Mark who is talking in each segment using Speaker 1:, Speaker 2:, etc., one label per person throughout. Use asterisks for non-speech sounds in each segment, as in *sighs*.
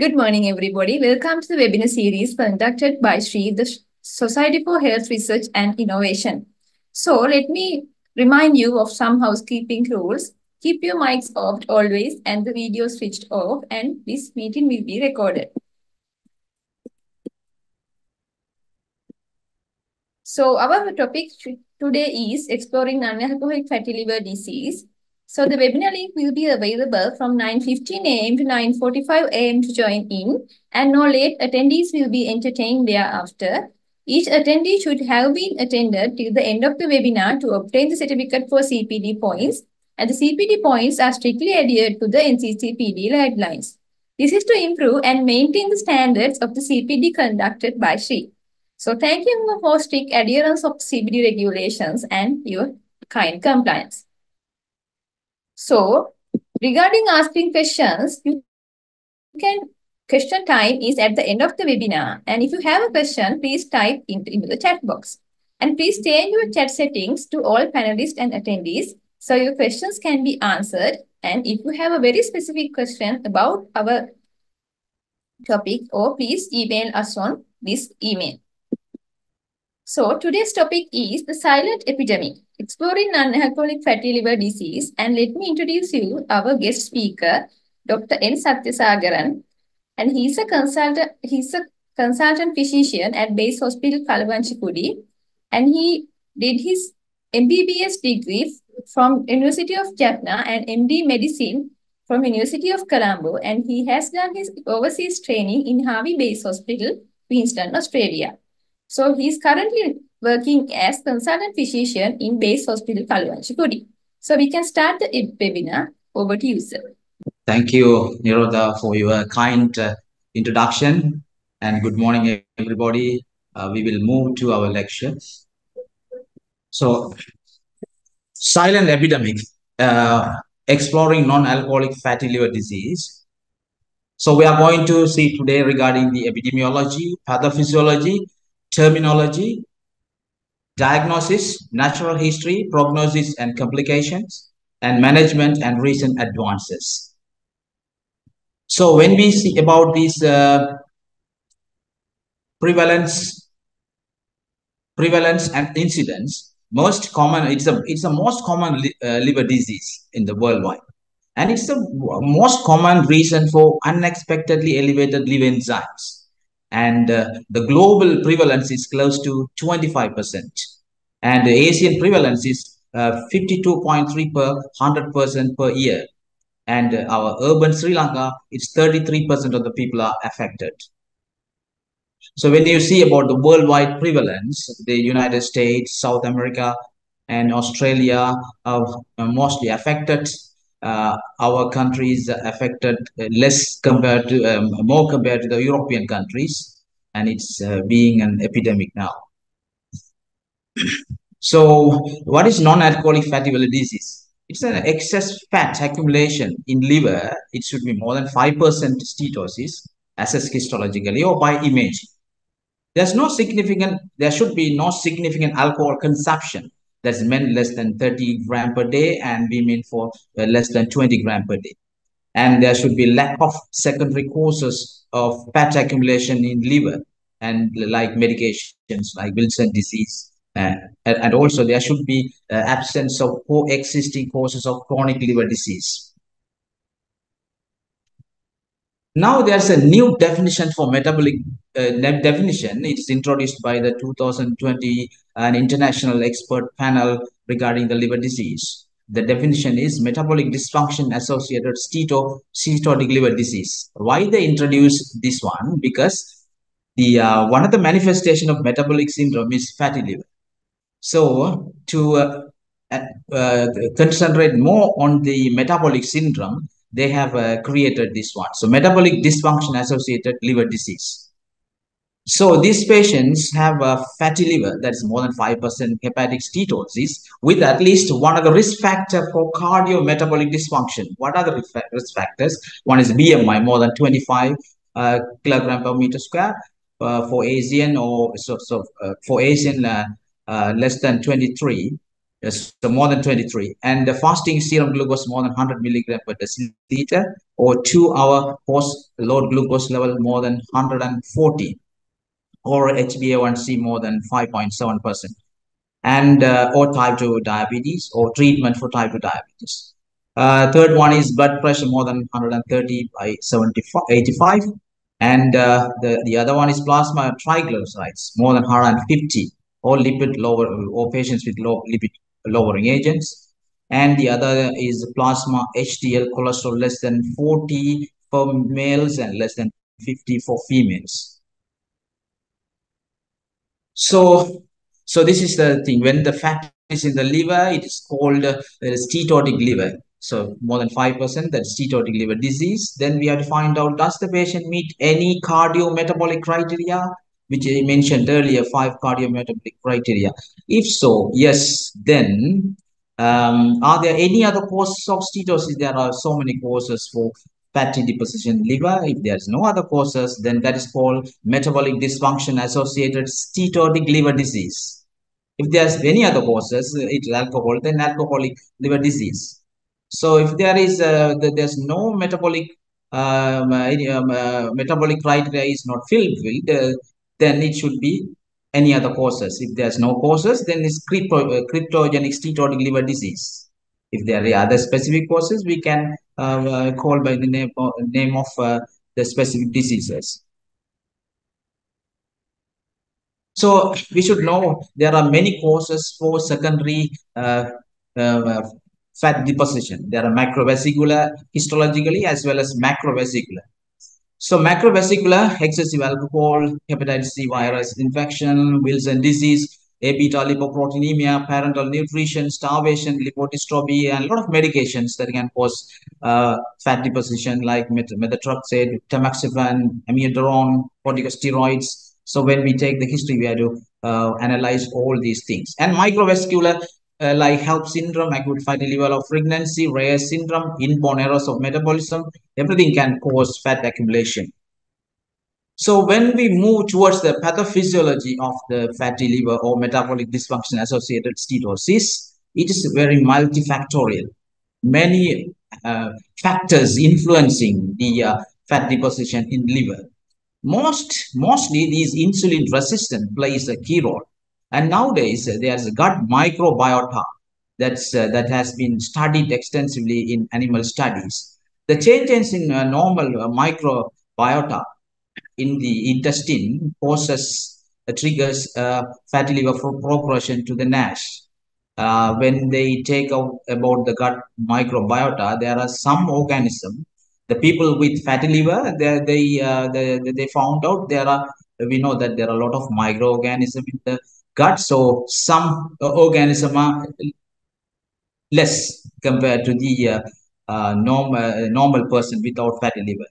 Speaker 1: Good morning, everybody. Welcome to the webinar series conducted by SHRI, the Society for Health Research and Innovation. So let me remind you of some housekeeping rules. Keep your mics off always and the video switched off and this meeting will be recorded. So our topic today is exploring non-alcoholic fatty liver disease. So the webinar link will be available from 9.15 a.m. to 9.45 a.m. to join in and no late attendees will be entertained thereafter. Each attendee should have been attended till the end of the webinar to obtain the certificate for CPD points and the CPD points are strictly adhered to the NCCPD guidelines. This is to improve and maintain the standards of the CPD conducted by SHRI. So thank you for strict adherence of CPD regulations and your kind compliance. So regarding asking questions, you can question time is at the end of the webinar. And if you have a question, please type into, into the chat box. And please change your chat settings to all panelists and attendees so your questions can be answered. And if you have a very specific question about our topic, or please email us on this email. So today's topic is the silent epidemic, exploring non-alcoholic fatty liver disease. And let me introduce you our guest speaker, Dr. N. Sathyasagaran. And he's a consultant, he's a consultant physician at Base Hospital, Kaluwanchikudy. And he did his MBBS degree from University of Jaffna and MD Medicine from University of Colombo. And he has done his overseas training in Hervey Base Hospital, Queensland, Australia. So he's currently working as consultant physician in Base Hospital, Kaluwanchikudy. So we can start the webinar. Over to you, sir.
Speaker 2: Thank you, Nirodha, for your kind uh, introduction. And good morning, everybody. Uh, we will move to our lecture. So, silent epidemic, uh, exploring non-alcoholic fatty liver disease. So we are going to see today regarding the epidemiology, pathophysiology, terminology, diagnosis, natural history, prognosis and complications, and management and recent advances. So when we see about this uh, prevalence, prevalence and incidence, most common, it's a it's the most common li uh, liver disease in the worldwide. And it's the most common reason for unexpectedly elevated liver enzymes. And uh, the global prevalence is close to 25%. And the Asian prevalence is 52.3 uh, per 100% per year. And uh, our urban Sri Lanka, it's 33% of the people are affected. So when you see about the worldwide prevalence, the United States, South America, and Australia are mostly affected. Uh, our is affected less compared to um, more compared to the European countries, and it's uh, being an epidemic now. *clears throat* so, what is non-alcoholic fatty liver disease? It's an excess fat accumulation in liver. It should be more than five percent steatosis, assessed histologically or by imaging. There's no significant, there should be no significant alcohol consumption. That's men less than 30 gram per day and women for uh, less than 20 gram per day. And there should be lack of secondary causes of fat accumulation in liver and like medications like Wilson disease. Uh, and, and, also there should be uh, absence of coexisting causes of chronic liver disease. Now there's a new definition for metabolic uh, definition. It's introduced by the 2020 an international expert panel regarding the liver disease. The definition is metabolic dysfunction associated steto steatotic liver disease. Why they introduce this one? Because the uh, one of the manifestation of metabolic syndrome is fatty liver. So to uh, uh, concentrate more on the metabolic syndrome, they have uh, created this one. So metabolic dysfunction associated liver disease. So these patients have a fatty liver that is more than 5% hepatic steatosis with at least one of the risk factor for cardiometabolic dysfunction. What are the risk factors? One is BMI more than 25 uh, kilogram per meter square uh, for Asian or so, so uh, for Asian uh, uh, less than 23 Yes, so more than 23. And the fasting serum glucose more than 100 milligram per deciliter or two hour post load glucose level more than 140 or HbA1c more than 5.7% and uh, or type 2 diabetes or treatment for type 2 diabetes. Uh, third one is blood pressure more than 130 by 75, 85 and uh, the, the other one is plasma triglycerides more than 150 or lipid lower or patients with low lipid lowering agents and the other is plasma HDL cholesterol less than 40 for males and less than 50 for females. So, so this is the thing. When the fat is in the liver, it is called uh, steatotic liver. So more than 5%, that's steatotic liver disease. Then we have to find out, does the patient meet any cardiometabolic criteria? Which I mentioned earlier, five cardiometabolic criteria. If so, yes, then um, are there any other causes of steatosis? There are so many causes for fatty deposition liver. If there's no other causes, then that is called metabolic dysfunction associated steatotic liver disease. If there's any other causes, it's alcohol, then alcoholic liver disease. So if there is uh, there's no metabolic um, uh, um, uh, metabolic criteria is not fulfilled, uh, then it should be any other causes. If there's no causes, then it's crypto, uh, cryptogenic steatotic liver disease. If there are other specific causes, we can uh, call by the name of, name of the specific diseases. So we should know there are many causes for secondary uh, uh, fat deposition. There are microvesicular histologically as well as macrovesicular. So macrovesicular, excessive alcohol, hepatitis C virus infection, Wilson disease, A-beta lipoproteinemia, parenteral nutrition, starvation, lipodystrophy, and a lot of medications that can cause uh, fat deposition like met methotrexate, tamoxifen, amiodarone, corticosteroids. So when we take the history, we have to uh, analyze all these things. And microvesicular uh, like HELLP syndrome, acute liver of pregnancy, rare syndrome, inborn errors of metabolism, everything can cause fat accumulation. So when we move towards the pathophysiology of the fatty liver or metabolic dysfunction associated steatosis, it is very multifactorial. Many uh, factors influencing the uh, fat deposition in liver. Most, mostly these insulin resistance plays a key role. And nowadays, uh, there's a gut microbiota that's, uh, that has been studied extensively in animal studies. The changes in uh, normal microbiota in the intestine causes triggers fatty liver progression to the NASH. Uh, when they take out about the gut microbiota, there are some organisms. The people with fatty liver, they they, uh, they they found out there are we know that there are a lot of microorganisms in the gut. So some uh, organism are less compared to the uh, uh, normal normal person without fatty liver.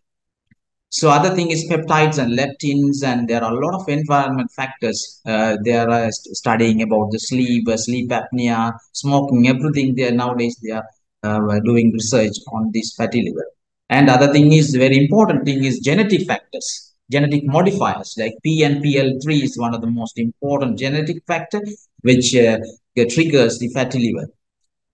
Speaker 2: So other thing is peptides and leptins, and there are a lot of environment factors. Uh, they are uh, studying about the sleep, uh, sleep apnea, smoking, everything. There nowadays they are uh, doing research on this fatty liver. And other thing is very important thing is genetic factors genetic modifiers like PNPLA3 is one of the most important genetic factor which uh, triggers the fatty liver.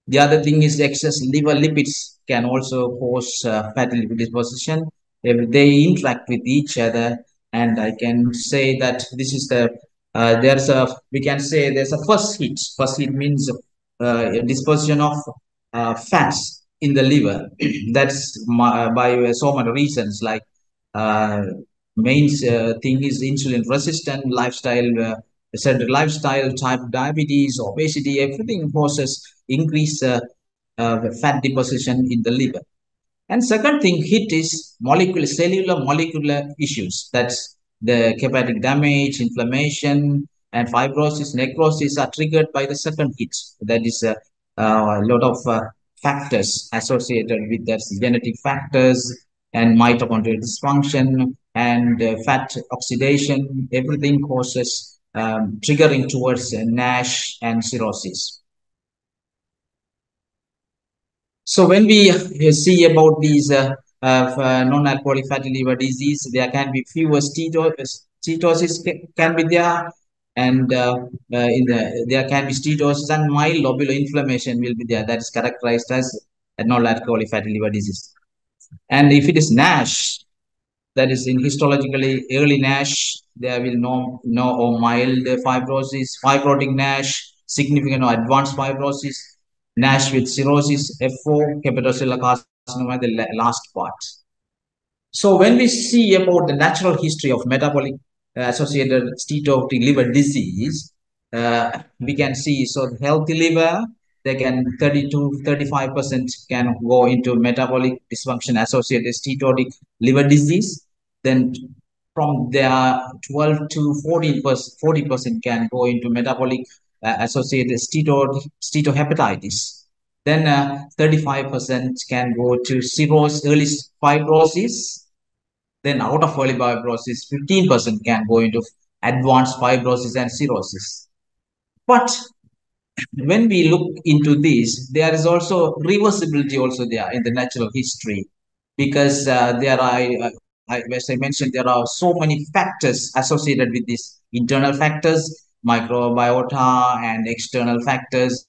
Speaker 2: The other thing is excess liver lipids can also cause uh, fatty liver deposition if they interact with each other. And I can say that this is the uh, there's a we can say there's a first hit. First hit means uh, disposition of uh, fats in the liver. *clears throat* That's my, by so many reasons like uh, main uh, thing is insulin resistant lifestyle uh, said lifestyle type diabetes obesity everything causes increase uh, uh, fat deposition in the liver. And second thing hit is molecular cellular molecular issues. That's the hepatic damage inflammation and fibrosis necrosis are triggered by the second hit that is a, uh, a lot of uh, factors associated with that genetic factors and mitochondrial dysfunction and uh, fat oxidation, everything causes um, triggering towards uh, NASH and cirrhosis. So when we uh, see about these uh, uh, non-alcoholic fatty liver disease, there can be fewer steatosis can be there and uh, in the there can be steatosis and mild lobular inflammation will be there that is characterized as non-alcoholic fatty liver disease and if it is nash that is in histologically early nash there will no no or mild fibrosis fibrotic nash significant or advanced fibrosis nash with cirrhosis f4 hepatocellular carcinoma the last part. So when we see about the natural history of metabolic uh, associated steatotic liver disease, uh, we can see so healthy liver, they can 30 to 35 percent can go into metabolic dysfunction associated steatotic liver disease. Then from there, 12 to 14 percent, 40 percent can go into metabolic uh, associated steatotic steatohepatitis. Then 35% uh, can go to cirrhosis, early fibrosis, then out of early fibrosis, 15% can go into advanced fibrosis and cirrhosis. But when we look into this, there is also reversibility also there in the natural history because uh, there are, uh, as I mentioned, there are so many factors associated with this internal factors, microbiota and external factors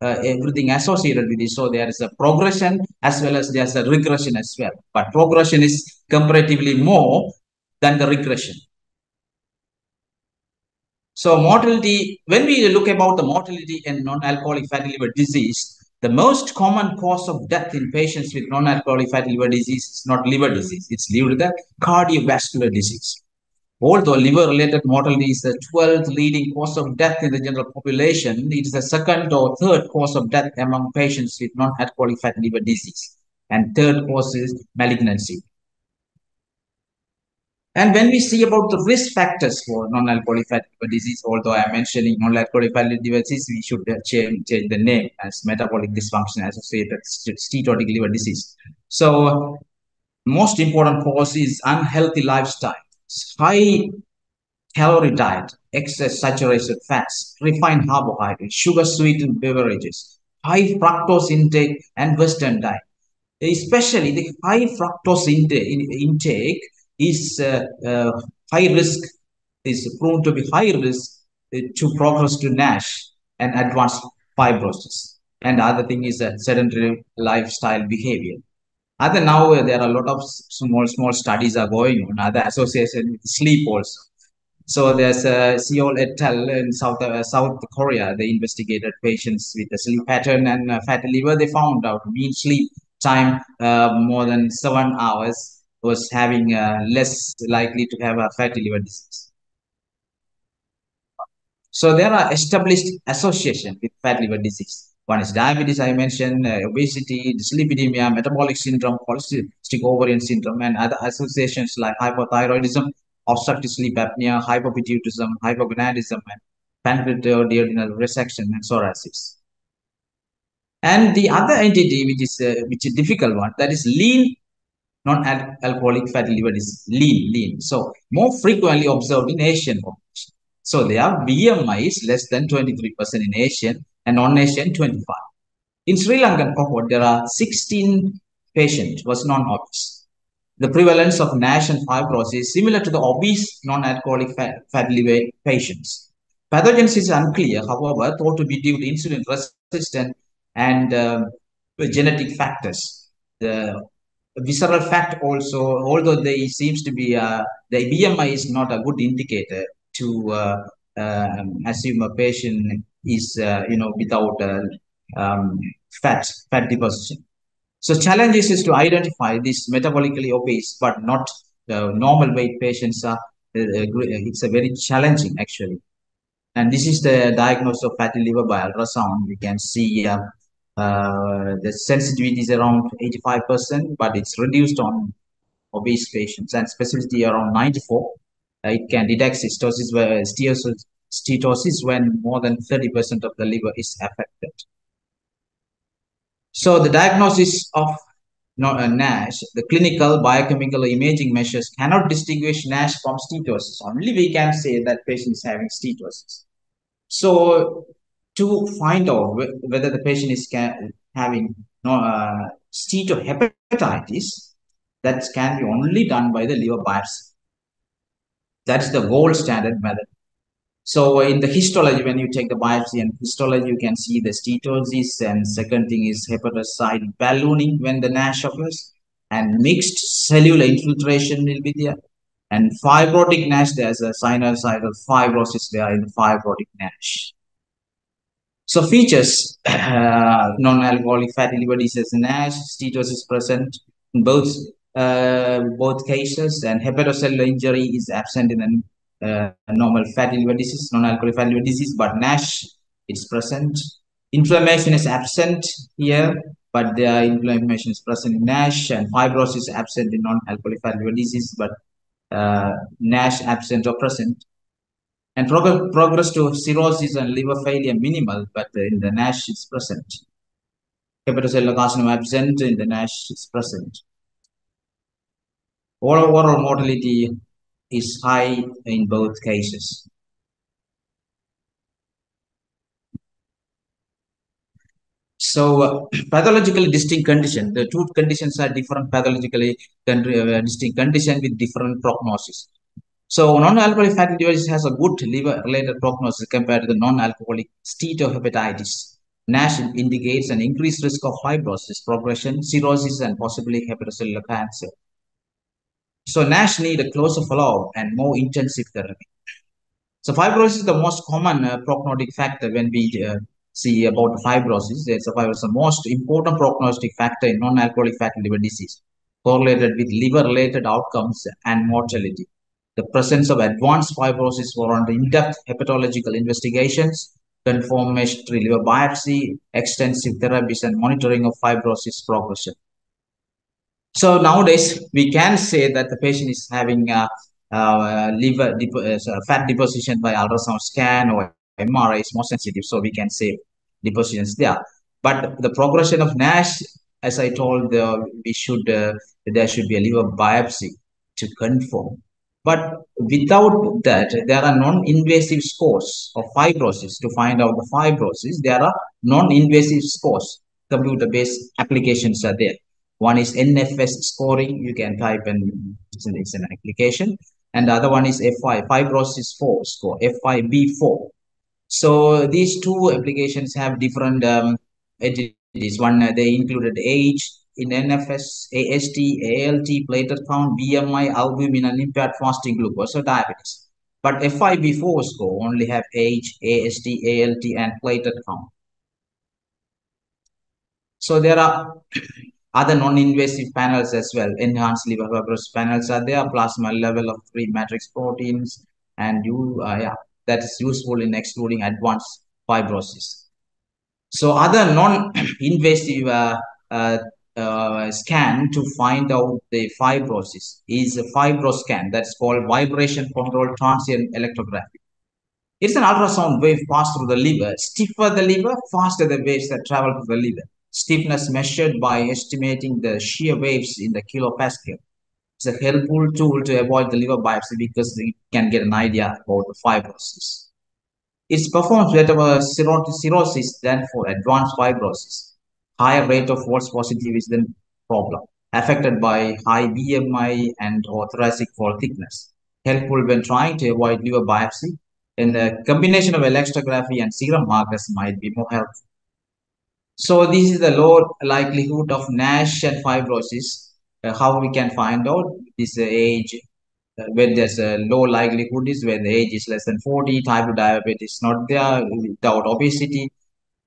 Speaker 2: uh, everything associated with this. So there is a progression as well as there's a regression as well. But progression is comparatively more than the regression. So mortality, when we look about the mortality in non-alcoholic fatty liver disease, the most common cause of death in patients with non-alcoholic fatty liver disease is not liver disease, it's due to the cardiovascular disease. Although liver-related mortality is the 12th leading cause of death in the general population, it is the second or third cause of death among patients with non-alcoholic fatty liver disease. And third cause is malignancy. And when we see about the risk factors for non-alcoholic fatty liver disease, although I am mentioning non-alcoholic fatty liver disease, we should uh, change, change the name as metabolic dysfunction associated steatotic liver disease. So most important cause is unhealthy lifestyle high calorie diet, excess saturated fats, refined carbohydrates, sugar sweetened beverages, high fructose intake, and Western diet. Especially the high fructose intake is uh, uh, high risk, is prone to be high risk uh, to progress to NASH and advanced fibrosis. And the other thing is a sedentary lifestyle behavior. Other now there are a lot of small small studies are going on. Other association with sleep also. So there's a Seoul et al. in South uh, South Korea. They investigated patients with a sleep pattern and uh, fatty liver. They found out mean sleep time uh, more than seven hours was having uh, less likely to have a fatty liver disease. So there are established association with fatty liver disease. One is diabetes, I mentioned, uh, obesity, dyslipidemia, metabolic syndrome, polycystic ovarian syndrome, and other associations like hypothyroidism, obstructive sleep apnea, hypopituitarism, hypogonadism, and pancreaticoduodenal resection, and psoriasis. And the other entity, which is uh, which is difficult one, that is lean non-alcoholic fatty liver disease, lean, lean. So more frequently observed in Asian population. So their BMI is less than 23% in Asian and non-Asian 25. In Sri Lankan cohort, there are 16 patients was non-obese. The prevalence of NASH and fibrosis is similar to the obese non-alcoholic fat, fatty liver patients. Pathogenesis is unclear, however, thought to be due to insulin resistance and uh, genetic factors. The visceral fat also, although they seems to be, uh, the BMI is not a good indicator to uh, um, assume a patient is uh, you know without uh, um, fat fat deposition. So challenges is to identify these metabolically obese but not uh, normal weight patients are it's a very challenging actually. And this is the diagnosis of fatty liver by ultrasound. We can see uh, uh, the sensitivity is around 85%, but it's reduced on obese patients and specificity around 94. Uh, it can detect cystosis, steatosis, steatosis when more than 30% of the liver is affected. So the diagnosis of not a NASH, the clinical biochemical imaging measures cannot distinguish NASH from steatosis. Only we can say that patient is having steatosis. So to find out whether the patient is having uh, steatohepatitis, that can be only done by the liver biopsy. That's the gold standard method. So in the histology, when you take the biopsy and histology, you can see the steatosis. And second thing is hepatocyte ballooning when the NASH occurs. And mixed cellular infiltration will be there. And fibrotic NASH, there's a sinusoidal fibrosis there in the fibrotic NASH. So features, uh, *clears throat* non-alcoholic fatty liver disease and NASH, steatosis present in both uh, both cases, and hepatocellular injury is absent in a uh, normal fatty liver disease, non-alcoholic fatty liver disease, but NASH is present. Inflammation is absent here, but the inflammation is present in NASH, and fibrosis absent in non-alcoholic fatty liver disease, but uh, NASH absent or present. And prog progress to cirrhosis and liver failure minimal, but in the NASH is present. Hepatocellular carcinoma absent in the NASH is present. Oral mortality is high in both cases. So uh, pathologically distinct condition, the two conditions are different pathologically uh, distinct condition with different prognosis. So non-alcoholic fatty liver disease has a good liver-related prognosis compared to the non-alcoholic steatohepatitis. NASH indicates an increased risk of fibrosis, progression, cirrhosis, and possibly hepatocellular cancer. So NASH need a closer follow-up and more intensive therapy. So fibrosis is the most common uh, prognostic factor when we uh, see about fibrosis. It's a fibrosis, the most important prognostic factor in non-alcoholic fatty liver disease, correlated with liver-related outcomes and mortality. The presence of advanced fibrosis warrant in-depth hepatological investigations, confirmatory liver biopsy, extensive therapies, and monitoring of fibrosis progression. So nowadays, we can say that the patient is having a, a liver uh, fat deposition by ultrasound scan or MRI is more sensitive, so we can say depositions there. But the progression of NASH, as I told, uh, we should uh, there should be a liver biopsy to confirm. But without that, there are non-invasive scores of fibrosis to find out the fibrosis. There are non-invasive scores. Computer-based applications are there. One is NFS scoring. You can type in it's an, it's an application. And the other one is FI, fibrosis 4 score, FIB4. So these two applications have different um, entities. One, uh, they included age in NFS, AST, ALT, platelet count, BMI, albumin, and impaired fasting glucose, so diabetes. But FIB4 score only have age, AST, ALT, and platelet count. So there are *coughs* other non-invasive panels as well. Enhanced liver fibrosis panels are there, plasma level of free matrix proteins, and you, uh, yeah, that is useful in excluding advanced fibrosis. So other non-invasive uh, uh, uh, scan to find out the fibrosis is a fibroscan that's called vibration controlled transient elastography. It's an ultrasound wave passed through the liver. Stiffer the liver, faster the waves that travel through the liver stiffness measured by estimating the shear waves in the kilopascal. It's a helpful tool to avoid the liver biopsy because we can get an idea about the fibrosis. It performs better for cirrhosis than for advanced fibrosis. Higher rate of false positive is then problem, affected by high BMI and or thoracic wall thickness. Helpful when trying to avoid liver biopsy, and the combination of elastography and serum markers might be more helpful. So this is the low likelihood of NASH and fibrosis. Uh, how we can find out this uh, age uh, when there's a low likelihood is when the age is less than 40, type 2 diabetes not there, without obesity,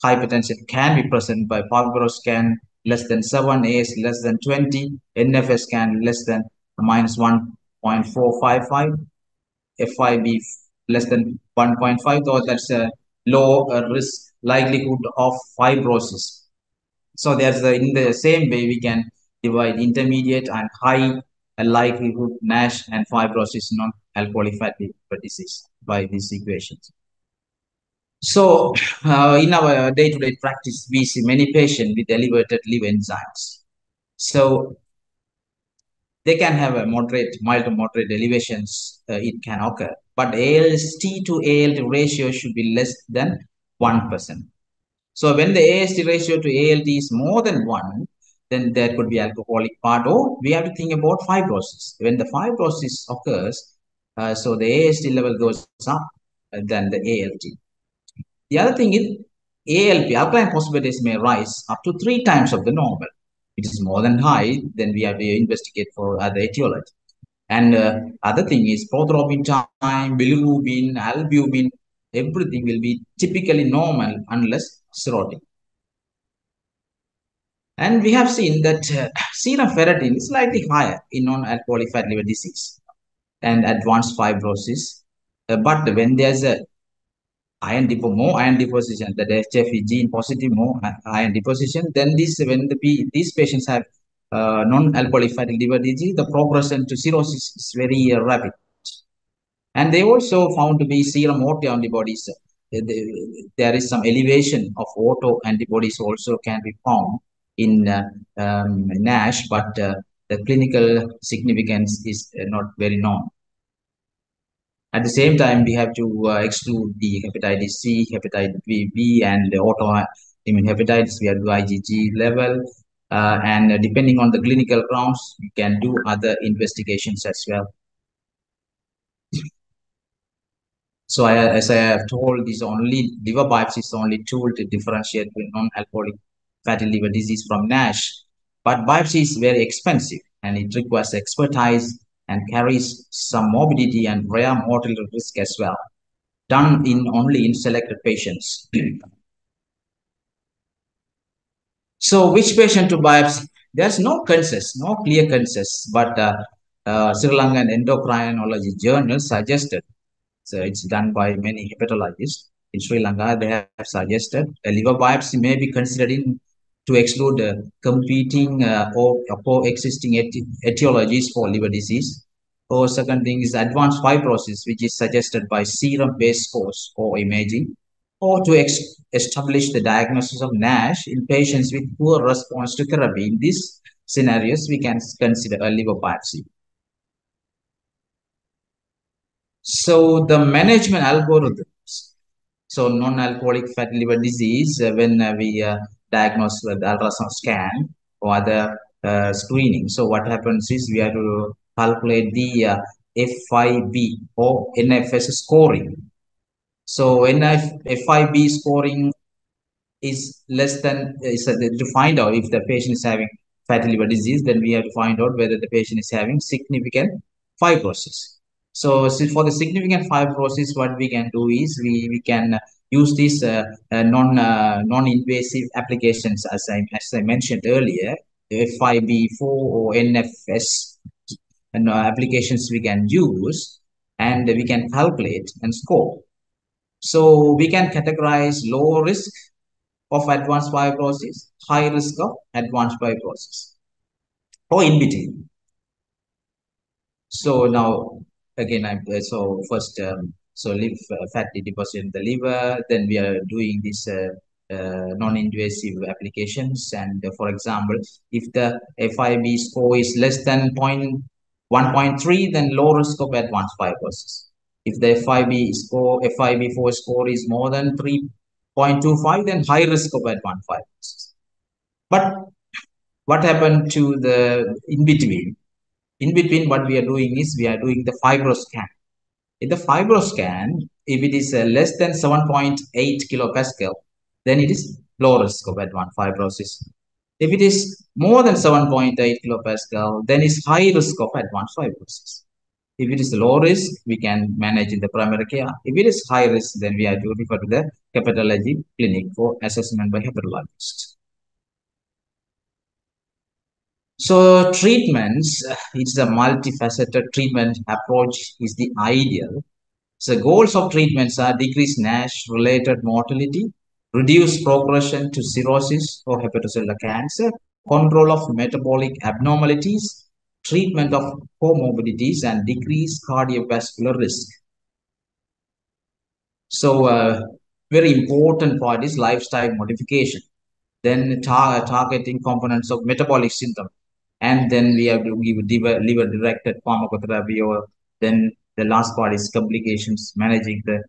Speaker 2: hypertension can be present by FibroScan less than 7, AS less than 20, NFS scan less than minus 1.455, FIB less than 1.5, though that's a low risk likelihood of fibrosis. So there's the, in the same way we can divide intermediate and high likelihood NASH and fibrosis non-alcoholic fatty disease by these equations. So uh, in our day-to-day -day practice, we see many patients with elevated liver enzymes. So they can have a moderate, mild to moderate elevations, uh, it can occur. But AST to ALT ratio should be less than 1%. So when the AST ratio to ALT is more than 1, then there could be alcoholic part or we have to think about fibrosis. When the fibrosis occurs, uh, so the AST level goes up than the ALT. The other thing is ALP, alkaline phosphatase may rise up to three times of the normal. It is more than high, then we have to investigate for other etiology. And uh, other thing is prothrombin time, bilirubin, albumin, everything will be typically normal unless cirrhotic. And we have seen that uh, serum ferritin is slightly higher in non-alcoholic liver disease and advanced fibrosis. Uh, but when there's a iron depo more iron deposition, the HFE gene positive more iron deposition, then this when the these patients have uh, non-alcoholic fatty liver disease, the progression to cirrhosis is very uh, rapid. And they also found to be serum auto antibodies. There is some elevation of auto antibodies also can be found in uh, um, NASH, but uh, the clinical significance is uh, not very known. At the same time, we have to uh, exclude the hepatitis C, hepatitis B, B and autoimmune hepatitis. We have to IgG level. Uh, and depending on the clinical grounds, we can do other investigations as well. So I, as I have told, this only liver biopsy is the only tool to differentiate non-alcoholic fatty liver disease from NASH. But biopsy is very expensive and it requires expertise and carries some morbidity and rare mortality risk as well, done in only in selected patients. *clears throat* so which patient to biopsy? There's no consensus, no clear consensus, but uh, uh, Sri Lankan Endocrinology Journal suggested, so it's done by many hepatologists in Sri Lanka, they have suggested a liver biopsy may be considered in to exclude uh, competing uh, or coexisting eti etiologies for liver disease. Or second thing is advanced fibrosis, which is suggested by serum-based scores or imaging, or to establish the diagnosis of NASH in patients with poor response to therapy. In these scenarios, we can consider a liver biopsy. So the management algorithms. So non-alcoholic fatty liver disease, uh, when uh, we uh, diagnosed with ultrasound scan or other uh, screening. So what happens is we have to calculate the uh, FIB or NFS scoring. So NF, FIB scoring is less than, is uh, to find out if the patient is having fatty liver disease, then we have to find out whether the patient is having significant fibrosis. So, so for the significant fibrosis, what we can do is we, we can use these uh, uh, non uh, non-invasive applications as I as I mentioned earlier, FIB4 or NFS and applications we can use and we can calculate and score. So we can categorize low risk of advanced fibrosis, high risk of advanced fibrosis, or in between. So now again, I so first um, so liver uh, fatty deposit in the liver. Then we are doing this uh, uh, non-invasive applications. And for example, if the FIB score is less than 1.3, then low risk of advanced fibrosis. If the FIB score, FIB4 score is more than 3.25, then high risk of advanced fibrosis. But what happened to the in between? In between, what we are doing is we are doing the fibroscan. In the fibroscan, if it is uh, less than 7.8 kilopascal, then it is low risk of advanced fibrosis. If it is more than 7.8 kilopascal, then it's high risk of advanced fibrosis. If it is low risk, we can manage in the primary care. If it is high risk, then we are to refer to the hepatology clinic for assessment by hepatologist. So treatments, *sighs* it's a multifaceted treatment approach is the ideal. So goals of treatments are decrease NASH-related mortality, reduce progression to cirrhosis or hepatocellular cancer, control of metabolic abnormalities, treatment of comorbidities, and decrease cardiovascular risk. So uh, very important part is lifestyle modification. Then tar targeting components of metabolic syndrome and then we have to give liver, liver directed pharmacotherapy or then the last part is complications managing the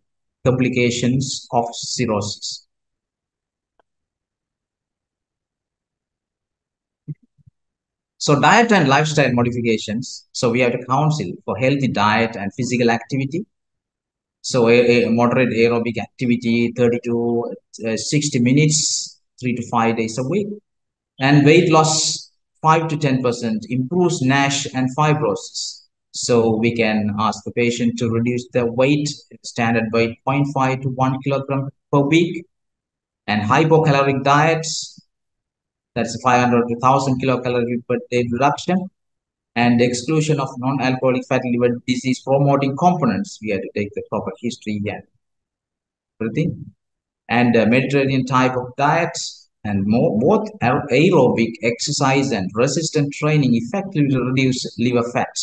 Speaker 2: complications of cirrhosis. So diet and lifestyle modifications. So we have to counsel for healthy diet and physical activity. So a, a moderate aerobic activity, 30 to uh, 60 minutes, three to five days a week. And weight loss, 5 to 10% improves NASH and fibrosis. So we can ask the patient to reduce the weight, standard weight 0.5 to 1 kilogram per week. And hypocaloric diets, that's 500 to 1000 kilocalorie per day reduction and exclusion of non-alcoholic fatty liver disease promoting components. We have to take the proper history and everything. And uh, Mediterranean type of diets and more, both aerobic exercise and resistant training effectively reduce liver fat.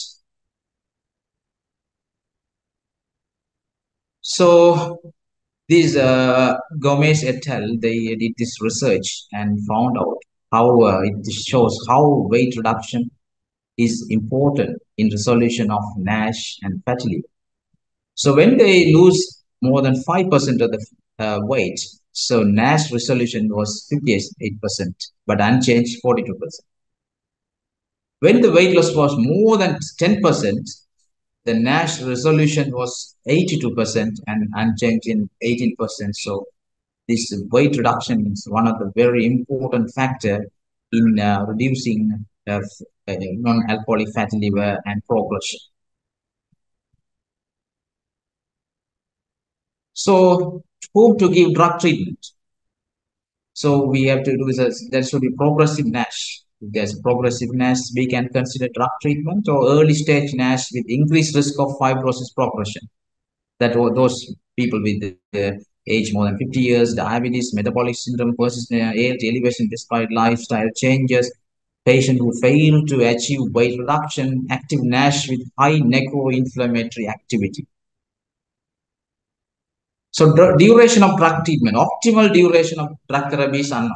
Speaker 2: So this uh, Gomez et al. They did this research and found out how uh, it shows how weight reduction is important in resolution of NASH and fatty liver. So when they lose more than 5% of the uh, weight, so NASH resolution was 58%, but unchanged 42%. When the weight loss was more than 10%, the NASH resolution was 82% and unchanged in 18%. So this weight reduction is one of the very important factor in uh, reducing uh, non-alcoholic fatty liver and progression. So whom to give drug treatment? So we have to do is uh, there should be progressive NASH. If there's progressive NASH, we can consider drug treatment or early stage NASH with increased risk of fibrosis progression. That those people with age more than 50 years, diabetes, metabolic syndrome, persistent ALT elevation despite lifestyle changes, patient who fail to achieve weight reduction, active NASH with high necroinflammatory activity. So duration of drug treatment, optimal duration of drug therapy is unknown.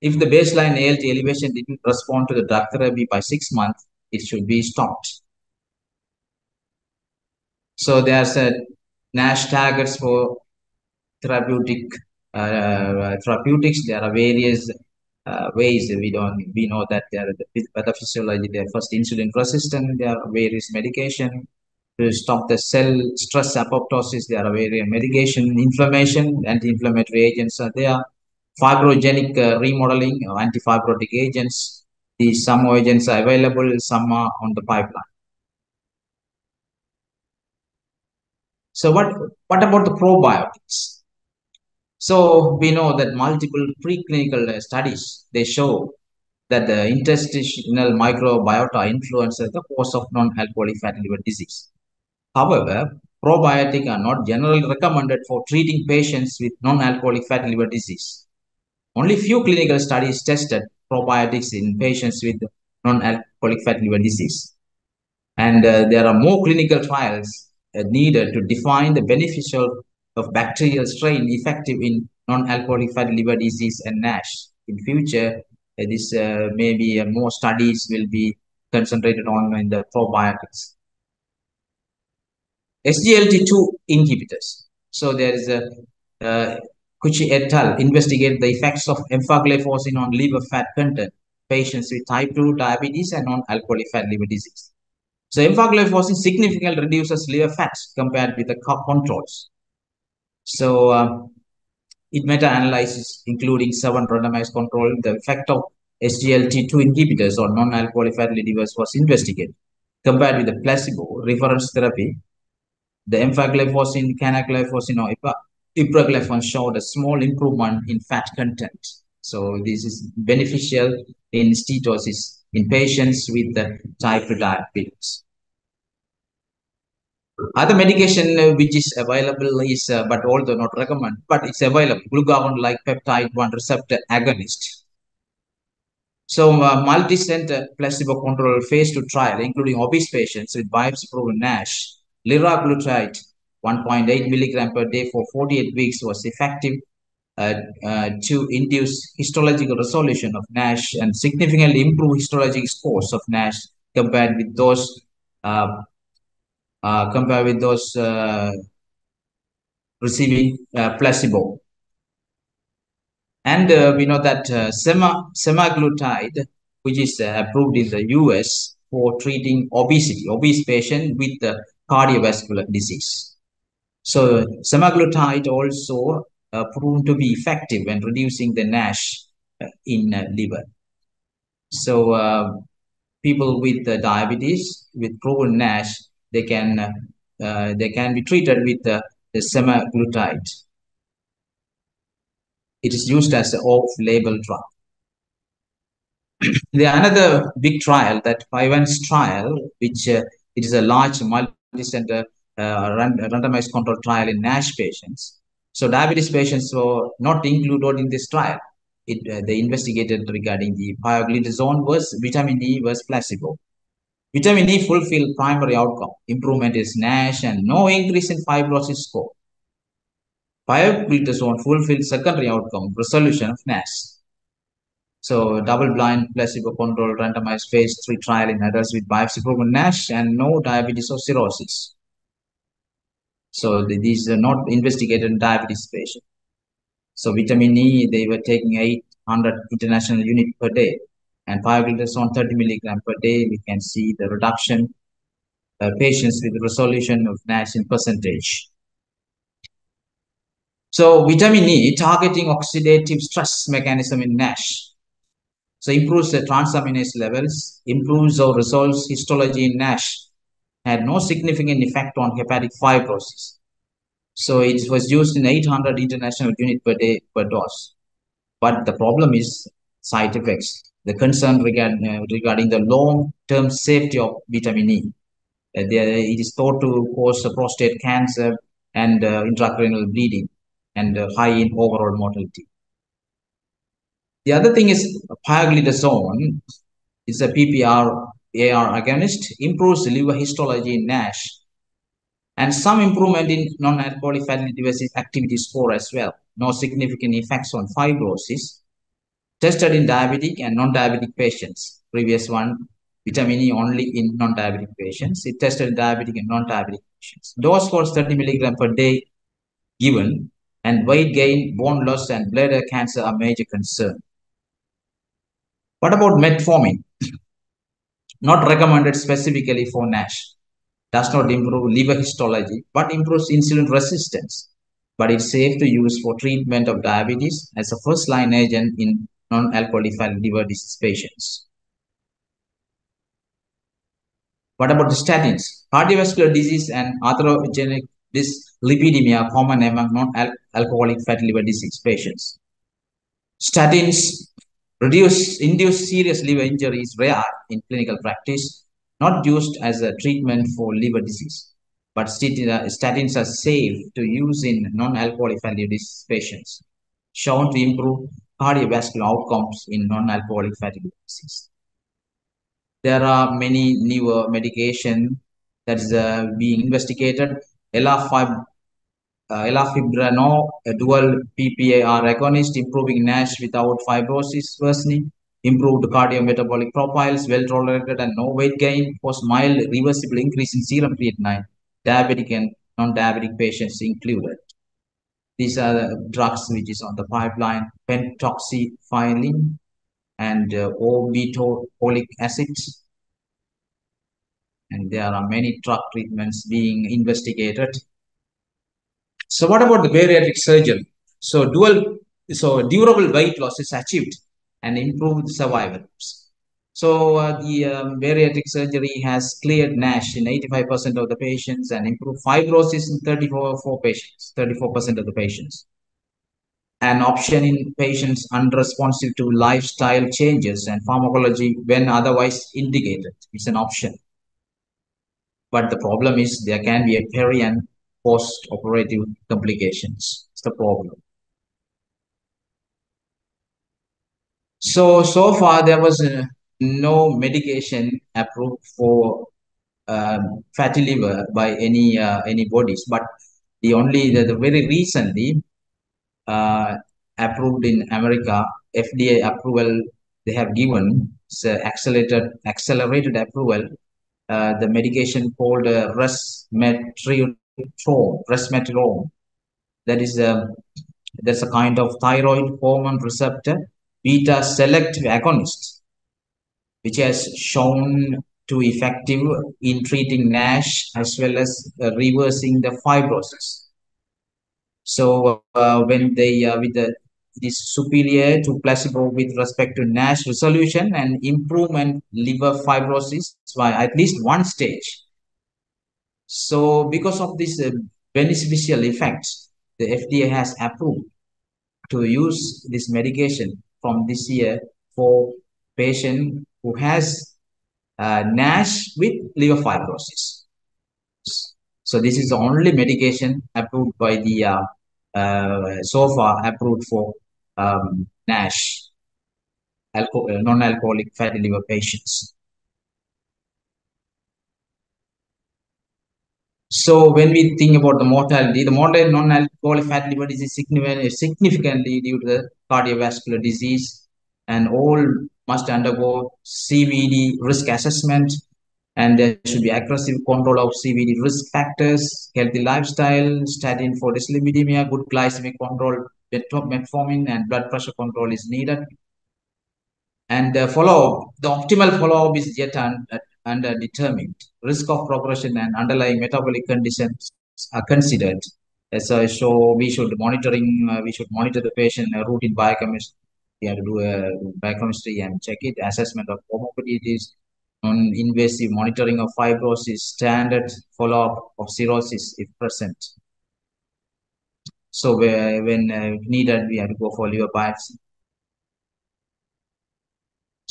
Speaker 2: If the baseline ALT elevation didn't respond to the drug therapy by six months, it should be stopped. So there's a NASH targets for therapeutic uh, therapeutics. There are various uh, ways we don't we know that there are the pathophysiology they're first insulin resistant there are various medication to stop the cell stress apoptosis. There are various medication inflammation anti-inflammatory agents. Are there fibrogenic uh, remodeling antifibrotic agents. These some agents are available some are on the pipeline. So what what about the probiotics? So we know that multiple preclinical studies, they show that the intestinal microbiota influences the course of non-alcoholic fatty liver disease. However, probiotics are not generally recommended for treating patients with non-alcoholic fatty liver disease. Only few clinical studies tested probiotics in patients with non-alcoholic fatty liver disease. And uh, there are more clinical trials uh, needed to define the beneficial of bacterial strain effective in non-alcoholic fatty liver disease and NASH. In future, uh, this uh, maybe uh, more studies will be concentrated on in the probiotics. SGLT2 inhibitors. So there is a uh, Kuchay et al. investigate the effects of empagliflozin on liver fat content patients with type 2 diabetes and non-alcoholic fatty liver disease. So empagliflozin significantly reduces liver fat compared with the controls. So uh, it meta-analysis, including seven randomized control, the effect of SGLT2 inhibitors on non-alcoholic fatty livers was investigated. Compared with the placebo reference therapy, the empagliflozin, canagliflozin, or ipragliflozin showed a small improvement in fat content. So this is beneficial in steatosis in patients with the type 2 diabetes. Other medication uh, which is available is, uh, but although not recommended, but it's available, glucagon-like peptide-1 receptor agonist. So uh, multi-center placebo-controlled phase 2 trial, including obese patients with biopsy-proven NASH, liraglutide 1.8 milligram per day for 48 weeks was effective uh, uh, to induce histological resolution of NASH and significantly improve histologic scores of NASH compared with those uh, uh, compared with those uh, receiving uh, placebo. And we know that sema semaglutide, which is approved in the US for treating obesity, obese patient with cardiovascular disease. So semaglutide also uh, proven to be effective when reducing the NASH uh, in uh, liver. So uh, people with diabetes with proven NASH, they can uh, they can be treated with the semaglutide. It is used as an off-label drug. *clears throat* the another big trial, that PIVENS trial, which uh, it is a large multi-center uh, randomized control trial in NASH patients. So diabetes patients were not included in this trial. It, uh, they investigated regarding the pioglitazone versus vitamin E versus placebo. Vitamin E fulfilled primary outcome. Improvement is NASH and no increase in fibrosis score. Pioglitazone fulfilled secondary outcome, resolution of NASH. So double-blind, placebo-controlled, randomized phase 3 trial in adults with biopsy-proven NASH and no diabetes or cirrhosis. So these are not investigated in diabetes patients. So vitamin E, they were taking 800 international unit per day. And pioglitazone 30 milligram per day, we can see the reduction uh, patients with resolution of NASH in percentage. So vitamin E targeting oxidative stress mechanism in NASH. So improves the transaminase levels, improves or resolves histology in NASH, had no significant effect on hepatic fibrosis. So it was used in 800 international unit per day per dose. But the problem is side effects. The concern regard, uh, regarding the long-term safety of vitamin E. Uh, there, it is thought to cause prostate cancer and uh, intracranial bleeding and uh, high in overall mortality. The other thing is pioglitazone is a PPR AR agonist, improves liver histology in NASH, and some improvement in non-alcoholic fatty liver activity score as well. No significant effects on fibrosis. Tested in diabetic and non-diabetic patients. Previous one, vitamin E only in non-diabetic patients. It tested in diabetic and non-diabetic patients. Dose was 30 milligram per day given, and weight gain, bone loss, and bladder cancer are major concern. What about metformin? not recommended specifically for NASH. Does not improve liver histology, but improves insulin resistance. But it's safe to use for treatment of diabetes as a first-line agent in non-alcoholic liver disease patients. What about the statins? Cardiovascular disease and atherogenic dyslipidemia are common among non-alcoholic fatty liver disease patients. Statins Reduce, induce serious liver injury is rare in clinical practice, not used as a treatment for liver disease, but statins are safe to use in non-alcoholic fatty disease patients, shown to improve cardiovascular outcomes in non-alcoholic fatty liver disease. There are many newer medication that is uh, being investigated. Elafib uh, elafibranor, a dual PPAR agonist, improving NASH without fibrosis. Worsening, improved cardiometabolic profiles, well tolerated and no weight gain, was mild reversible increase in serum creatinine, diabetic and non-diabetic patients included. These are the drugs which is on the pipeline, pentoxifylline and uh, obeticholic acid. And there are many drug treatments being investigated so what about the bariatric surgery? So dual, so durable weight loss is achieved and improved survival. So uh, the um, bariatric surgery has cleared NASH in 85% of the patients and improved fibrosis in 34 patients, 34% of the patients. An option in patients unresponsive to lifestyle changes and pharmacology when otherwise indicated. It's an option. But the problem is there can be a peri and post-operative complications. It's the problem. So, so far there was uh, no medication approved for um, fatty liver by any uh, any bodies, but the only the, the very recently uh, approved in America FDA approval they have given it's accelerated accelerated approval uh, the medication called uh, resmetirom resmetirom. That is a that's a kind of thyroid hormone receptor beta selective agonist, which has shown to effective in treating NASH as well as uh, reversing the fibrosis. So uh, when they uh, with the it is superior to placebo with respect to NASH resolution and improvement liver fibrosis by at least one stage. So because of this uh, beneficial effects, the FDA has approved to use this medication from this year for patient who has uh, NASH with liver fibrosis. So this is the only medication approved by the uh, uh, so far approved for um, NASH, uh, non-alcoholic fatty liver patients. So when we think about the mortality, the mortality non-alcoholic fatty liver disease is significantly due to the cardiovascular disease and all must undergo CVD risk assessment and there should be aggressive control of CVD risk factors, healthy lifestyle, statin for dyslipidemia, good glycemic control, metformin and blood pressure control is needed. And the follow-up, the optimal follow-up is yet un, under determined. Risk of progression and underlying metabolic conditions are considered. So, so we should monitoring, uh, we should monitor the patient uh, routine biochemistry. We have to do a biochemistry and check it. Assessment of comorbidities, non-invasive monitoring of fibrosis, standard follow-up of cirrhosis if present. So when uh, needed, we have to go for liver biopsy.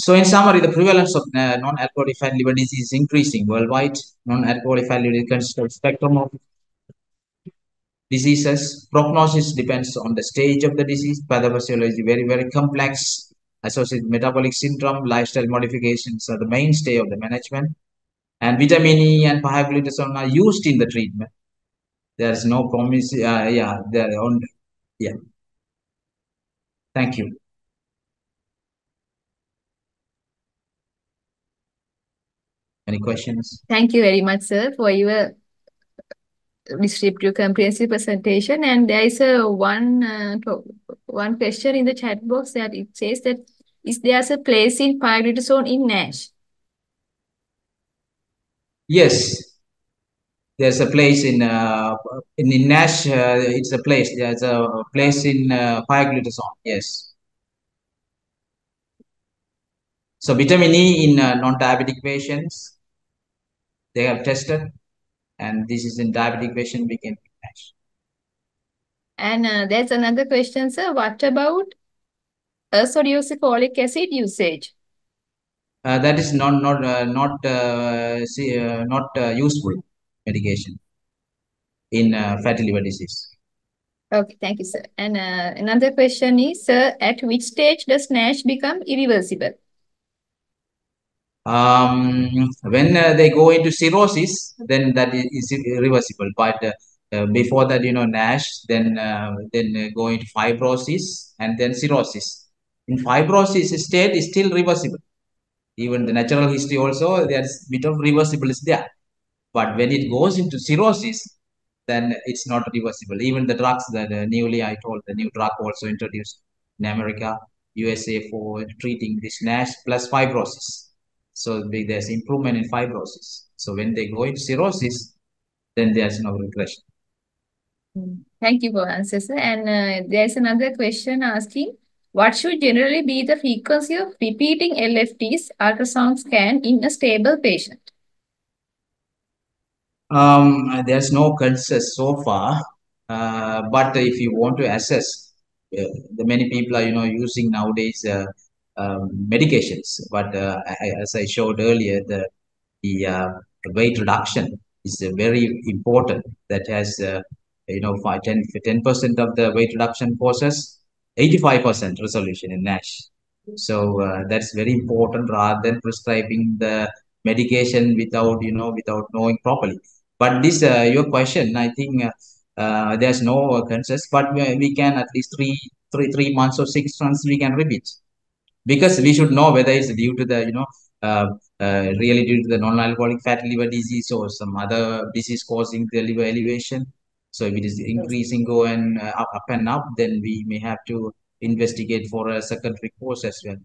Speaker 2: So in summary, the prevalence of uh, non-alcoholic fatty liver disease is increasing worldwide. Non-alcoholic fatty liver consists spectrum of diseases. Prognosis depends on the stage of the disease. Pathophysiology very, very complex. Associated metabolic syndrome, lifestyle modifications are the mainstay of the management. And vitamin E and pioglitazone are used in the treatment. There is no promise. Uh, yeah, there on. Yeah. Thank you. Any questions?
Speaker 1: Thank you very much, sir, for your descriptive comprehensive presentation. And there is a one uh, one question in the chat box that it says that is there a place in pioglitazone in NASH?
Speaker 2: Yes, there's a place in uh, in, in NASH. Uh, it's a place. There's a place in uh, pioglitazone. Yes. So vitamin E in uh, non-diabetic patients, they have tested, and this is in diabetic patient begin NASH.
Speaker 1: And uh, there's another question, sir. What about ursodeoxycholic acid usage?
Speaker 2: Uh, that is not not uh, not uh, see, uh, not uh, useful medication in uh, fatty liver disease.
Speaker 1: Okay, thank you, sir. And another question is, sir, at which stage does NASH become irreversible?
Speaker 2: Um, when uh, they go into cirrhosis, then that is irreversible. But uh, uh, before that, you know, NASH, then then go into fibrosis and then cirrhosis. In fibrosis state is still reversible even the natural history also there's bit of reversible is there but when it goes into cirrhosis then it's not reversible even the drugs that uh, newly i told the new drug also introduced in america usa for treating this nash plus fibrosis so there's improvement in fibrosis. So when they go into cirrhosis then there's no regression.
Speaker 1: Thank you for answers and uh, there's another question asking what should generally be the frequency of repeating LFTs ultrasound scan in a stable patient?
Speaker 2: Um, there's no consensus so far, uh, but if you want to assess, uh, the many people are you know using nowadays uh, um, medications, but uh, I, as I showed earlier, the the, uh, weight reduction is uh, very important. That has you know 5, 10 percent of the weight reduction process 85% resolution in NASH. So uh, that's very important rather than prescribing the medication without, you know, without knowing properly. But this, uh, your question, I think uh, uh there's no consensus, but we, we can at least three, three, three months or six months, we can repeat. Because we should know whether it's due to the, you know, uh, uh, really due to the non-alcoholic fatty liver disease or some other disease causing the liver elevation so if it is increasing, go and uh, up and up, then we may have to investigate for a secondary course as well.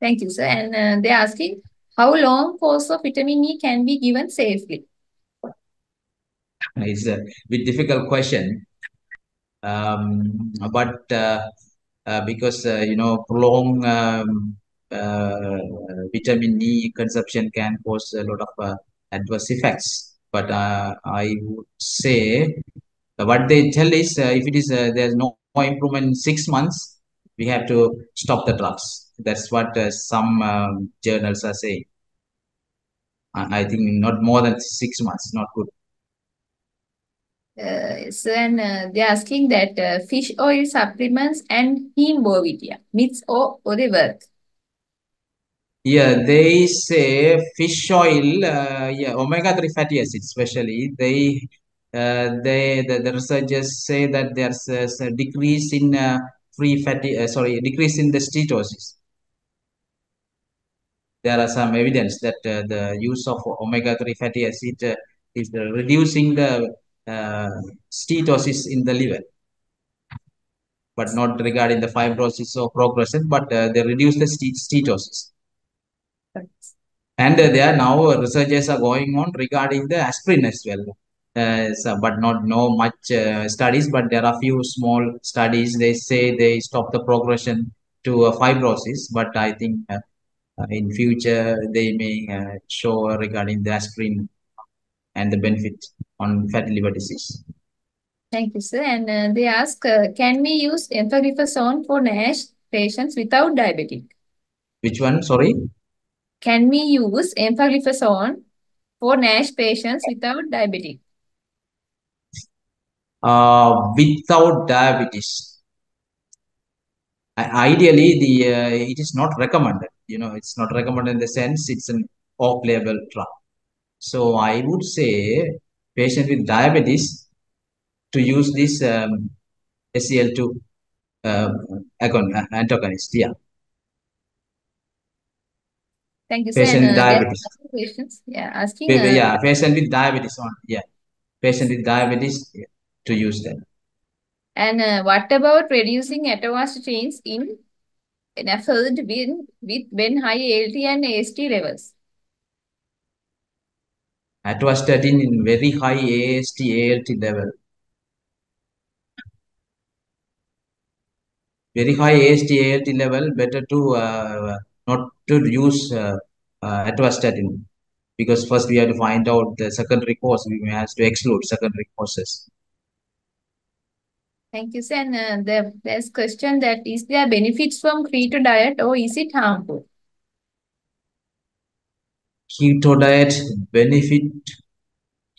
Speaker 1: Thank you, sir. And uh, they're asking, how long course of vitamin E can be given safely?
Speaker 2: It's a bit difficult question. Um, but uh, because uh, you know prolonged um, uh, vitamin E consumption can cause a lot of uh, adverse effects. But uh, I would say what they tell is uh, if it is uh, there's no improvement in six months, we have to stop the drugs. That's what uh, some um, journals are saying. I think not more than six months, not good.
Speaker 1: Uh, so, and uh, they're asking that uh, fish oil supplements and heme bovidia, myths or, or they work?
Speaker 2: Yeah, they say fish oil, uh, yeah, omega-3 fatty acids especially, they, uh, they the, the researchers say that there's a, a decrease in uh, free fatty, uh, sorry, decrease in the steatosis. There are some evidence that uh, the use of omega-3 fatty acid uh, is reducing the uh, steatosis in the liver but not regarding the fibrosis or progression, but uh, they reduce the steatosis. And uh, there now researches are going on regarding the aspirin as well. Uh, so, but not no much uh, studies, but there are few small studies. They say they stop the progression to uh, fibrosis, but I think uh, uh, in future they may uh, show regarding the aspirin and the benefit on fatty liver disease.
Speaker 1: Thank you, sir. And uh, they ask, uh, can we use empagliflozin for NASH patients without diabetic?
Speaker 2: Which one? Sorry.
Speaker 1: Can we use empagliflozin for NASH patients without diabetic?
Speaker 2: Uh, without diabetes. Ideally, the uh, it is not recommended. You know, it's not recommended in the sense it's an off-label drug. So I would say patient with diabetes to use this um, SGLT2 uh, antagonist. Yeah.
Speaker 1: Thank you,
Speaker 2: patient with diabetes.
Speaker 1: Questions. Yeah, asking.
Speaker 2: Uh, yeah, patient with diabetes on. Yeah, patient with diabetes yeah, to use them.
Speaker 1: And uh, what about reducing atorvastatins in NAFLD with, with when high ALT and AST levels?
Speaker 2: Atorvastatin in very high AST ALT level. Very high AST ALT level, better to uh, not to use uh, uh, atorvastatin because first we have to find out the secondary cause. We have to exclude secondary causes.
Speaker 1: Thank you, sir. And uh, the, there's question that is there benefits from keto diet or is it harmful?
Speaker 2: Keto diet benefit,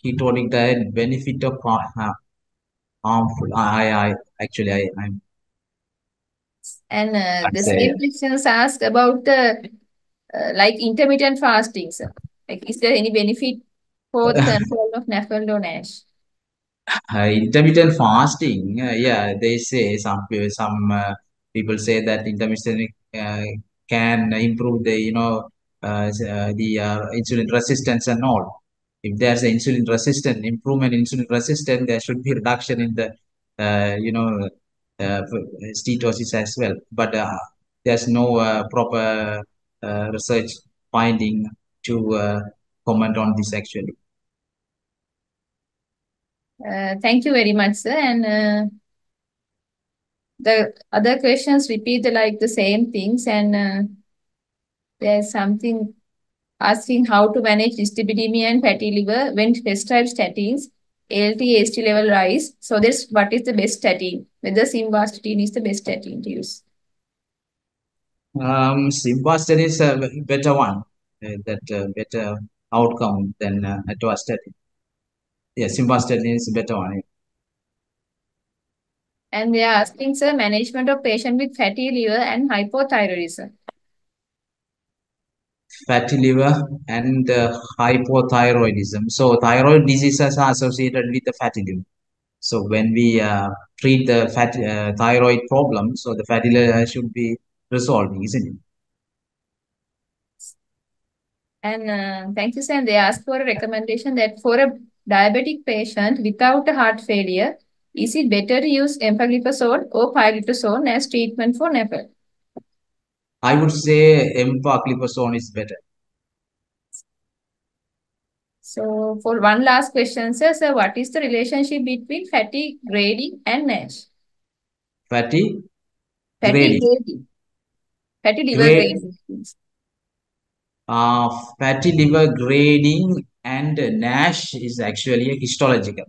Speaker 2: ketonic diet benefit of uh, harmful. I, I actually I, I'm.
Speaker 1: And uh, the same questions asked about the uh, like intermittent fasting. Sir. Like, is there any benefit for the *laughs* control of NAFLD or NASH?
Speaker 2: uh, intermittent fasting, uh, yeah, they say some some uh, people say that intermittent uh, can improve the you know uh, uh, Uh, uh, the uh, insulin resistance and all. If there's an insulin resistant improvement, in insulin resistant, there should be reduction in the you know steatosis as well. But there's no proper research finding to comment on this actually.
Speaker 1: Uh, thank you very much, sir. And uh, the other questions repeat like the same things. And uh, there's something asking how to manage dyslipidemia and fatty liver when prescribed statins, ALT, AST level rise. So this what is the best statin? Whether simvastatin is the best statin to use?
Speaker 2: Um, simvastatin is a better one, uh, that uh, better outcome than uh, atorvastatin yeah, simvastatin is a better one.
Speaker 1: And they are asking, sir, management of patient with fatty liver and hypothyroidism.
Speaker 2: Fatty liver and uh, hypothyroidism. So thyroid diseases are associated with the fatty liver. So when we uh, treat the fat, uh, thyroid problem, so the fatty liver should be resolving, isn't it?
Speaker 1: And uh, thank you. And they asked for a recommendation that for a diabetic patient without a heart failure, is it better to use empagliflozin or pioglitazone as treatment for NAFLD?
Speaker 2: I would say empagliflozin is better.
Speaker 1: So for one last question, sir, sir, what is the relationship between fatty grading and NASH?
Speaker 2: Fatty
Speaker 1: Fatty
Speaker 2: grading.
Speaker 1: grading. Fatty liver grading.
Speaker 2: Uh, fatty liver grading and NASH is actually a histological,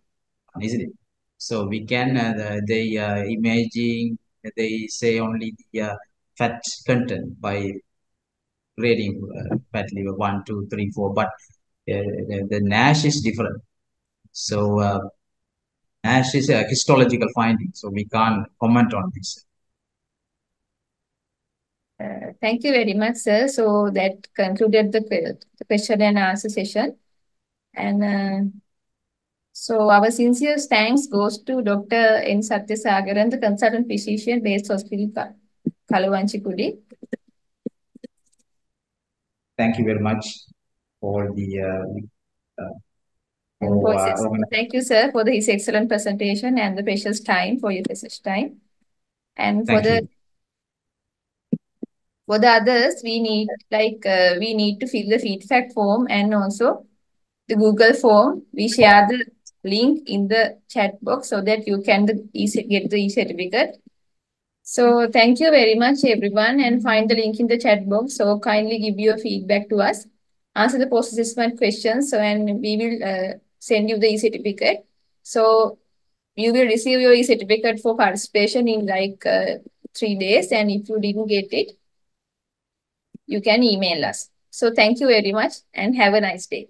Speaker 2: isn't it? So we can uh, the, they uh, imaging they say only the uh, fat content by grading uh, fat liver one, two, three, four, but uh, the, the NASH is different. So uh, NASH is a histological finding, so we can't comment on this.
Speaker 1: Uh, thank you very much, sir. So that concluded the, the question and answer session. And uh, so our sincere thanks goes to Dr. N. Sathyasagaran, the consultant physician based hospital, Kaluwanchikudy.
Speaker 2: Thank you very much for the uh, uh, for, uh,
Speaker 1: thank you, sir, for the, his excellent presentation and the precious time for your precious time. And for the
Speaker 2: you.
Speaker 1: for the others, we need like uh, we need to fill the feedback form and also the Google form. We share the link in the chat box so that you can the e get the e-certificate. So thank you very much, everyone, and find the link in the chat box. So kindly give your feedback to us, answer the post-assessment questions, so and we will uh, send you the e-certificate. So you will receive your e-certificate for participation in like uh, three days, and if you didn't get it, you can email us. So thank you very much and have a nice day.